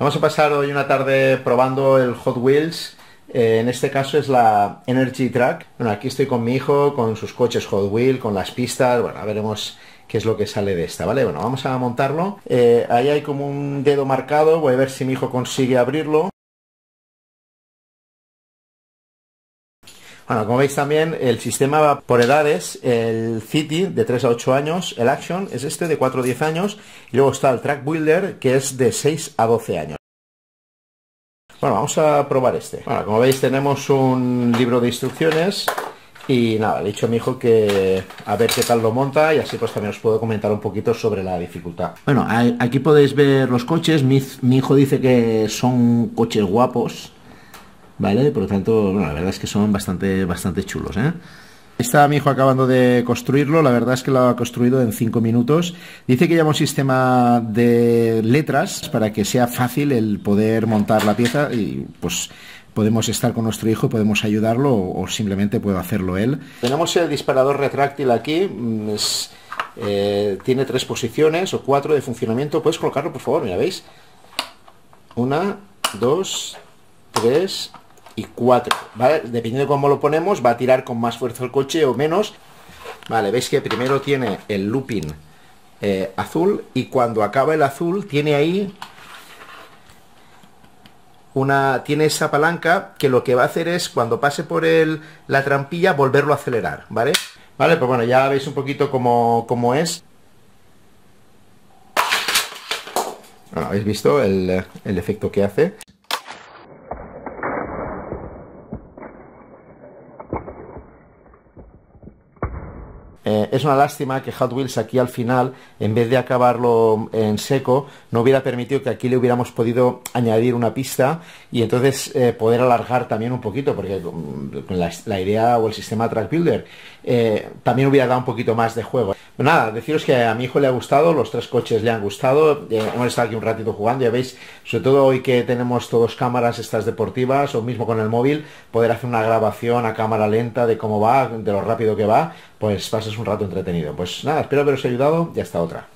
Vamos a pasar hoy una tarde probando el Hot Wheels. Eh, en este caso es la Energy Track. Bueno, aquí estoy con mi hijo, con sus coches Hot Wheels, con las pistas. Bueno, veremos qué es lo que sale de esta, ¿vale? Bueno, vamos a montarlo. Eh, ahí hay como un dedo marcado. Voy a ver si mi hijo consigue abrirlo. Bueno, como veis también el sistema va por edades, el City de 3 a 8 años, el Action es este de 4 a 10 años y luego está el Track Builder que es de 6 a 12 años. Bueno, vamos a probar este. Bueno, como veis tenemos un libro de instrucciones y nada, le he dicho a mi hijo que a ver qué tal lo monta y así pues también os puedo comentar un poquito sobre la dificultad. Bueno, aquí podéis ver los coches, mi, mi hijo dice que son coches guapos, ¿vale? Por lo tanto, la verdad es que son bastante, bastante chulos, ¿eh? Está mi hijo acabando de construirlo, la verdad es que lo ha construido en 5 minutos. Dice que llama un sistema de letras para que sea fácil el poder montar la pieza y pues podemos estar con nuestro hijo, podemos ayudarlo o, simplemente puede hacerlo él. Tenemos el disparador retráctil aquí, mm, eh, tiene tres posiciones o cuatro de funcionamiento. ¿Puedes colocarlo, por favor? Mira, ¿veis? Una, dos, tres y 4, ¿vale? Dependiendo de cómo lo ponemos, va a tirar con más fuerza el coche o menos. Vale, veis que primero tiene el looping eh, azul y cuando acaba el azul tiene ahí una tiene esa palanca que lo que va a hacer es cuando pase por el, la trampilla volverlo a acelerar, ¿vale? Vale, pues bueno, ya veis un poquito cómo, cómo es. Bueno, habéis visto el, el efecto que hace. Eh, es una lástima que Hot Wheels aquí al final, en vez de acabarlo en seco, no hubiera permitido que aquí le hubiéramos podido añadir una pista y entonces eh, poder alargar también un poquito, porque con la, idea o el sistema Track Builder eh, también hubiera dado un poquito más de juego. Nada, deciros que a mi hijo le ha gustado, los tres coches le han gustado, hemos estado aquí un ratito jugando, ya veis, sobre todo hoy que tenemos todos cámaras estas deportivas o mismo con el móvil, poder hacer una grabación a cámara lenta de cómo va, de lo rápido que va, pues pases un rato entretenido. Pues nada, espero haberos ayudado y hasta otra.